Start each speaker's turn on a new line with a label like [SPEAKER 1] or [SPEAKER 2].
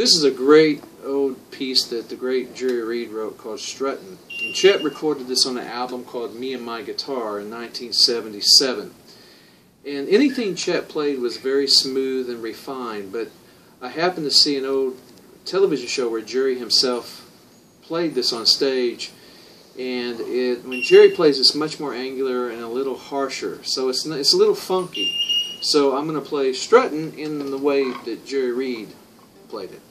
[SPEAKER 1] This is a great old piece that the great Jerry Reed wrote called Struttin'. And Chet recorded this on an album called Me and My Guitar in 1977. And anything Chet played was very smooth and refined, but I happened to see an old television show where Jerry himself played this on stage. And it, when Jerry plays, it's much more angular and a little harsher. So it's, it's a little funky. So I'm going to play Struttin' in the way that Jerry Reed played it.